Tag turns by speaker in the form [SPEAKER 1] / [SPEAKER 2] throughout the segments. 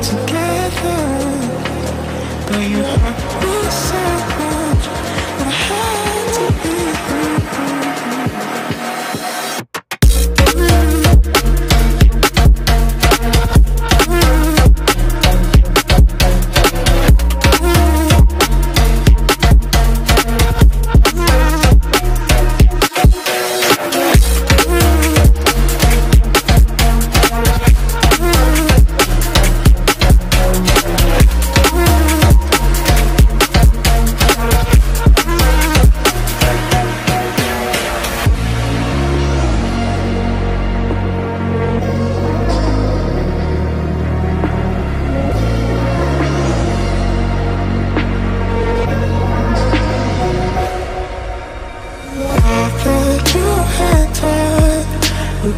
[SPEAKER 1] together. But you hurt me so much that I had to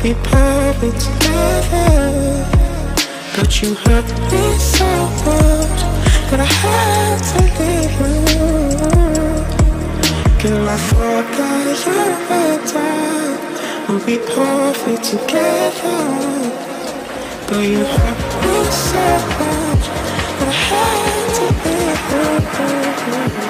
[SPEAKER 1] be perfect together. But you hurt me so much That I had to leave you. Girl, I forgot you had time We'd be perfect together. But you hurt me so much That I had to leave you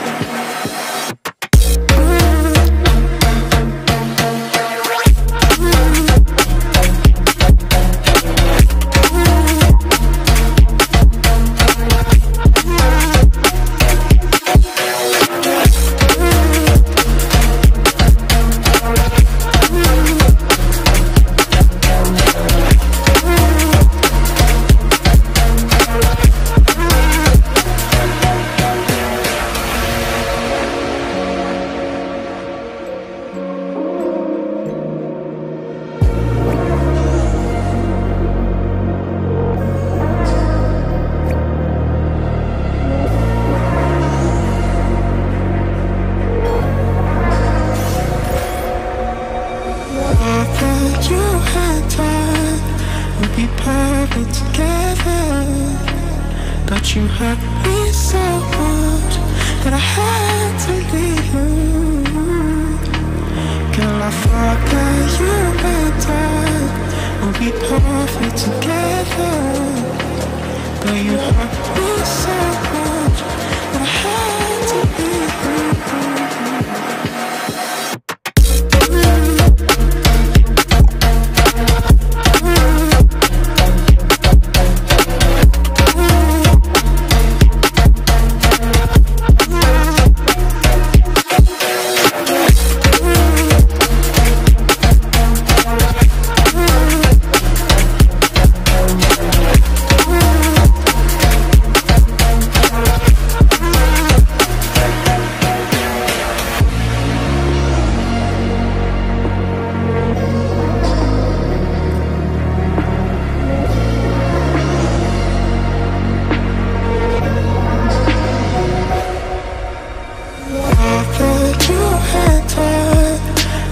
[SPEAKER 1] hurt me so much That I had to leave you. Girl, I forgot you time We'd be perfect together. But you hurt me so much That I had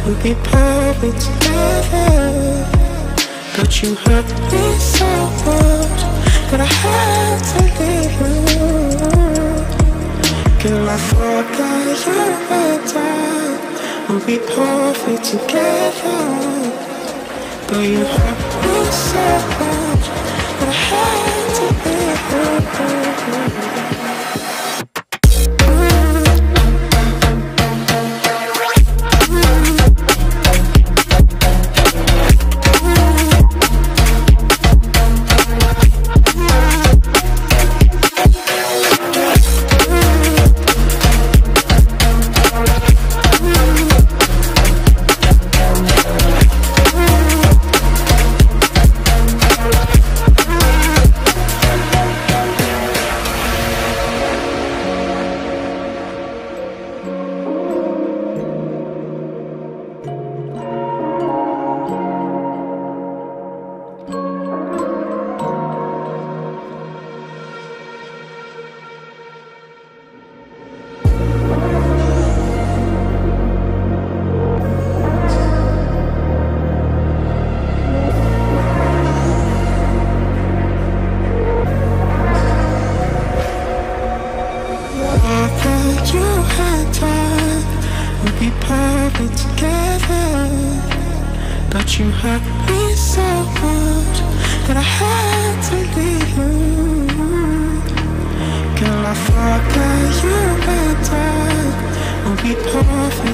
[SPEAKER 1] We'd be perfect together. But you hurt me so much That I had to leave you. Girl, I forgot you had time We'd be perfect together. But you hurt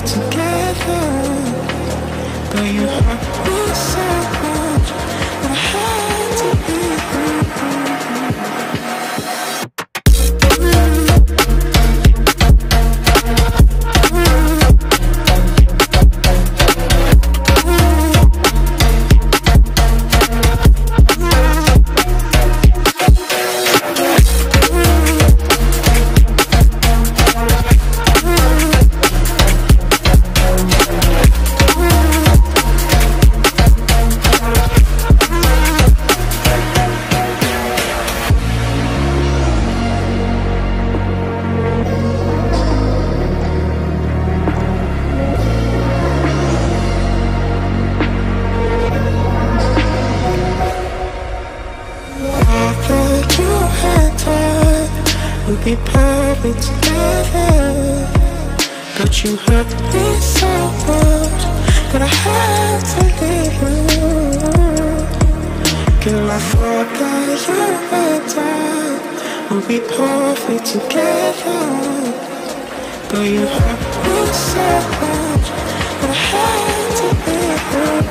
[SPEAKER 1] together, but you hurt me so much be perfect together. But you hurt me so much That I have to leave you. Girl, I thought that you and I Would be perfect together. But you hurt me so much That I have to leave you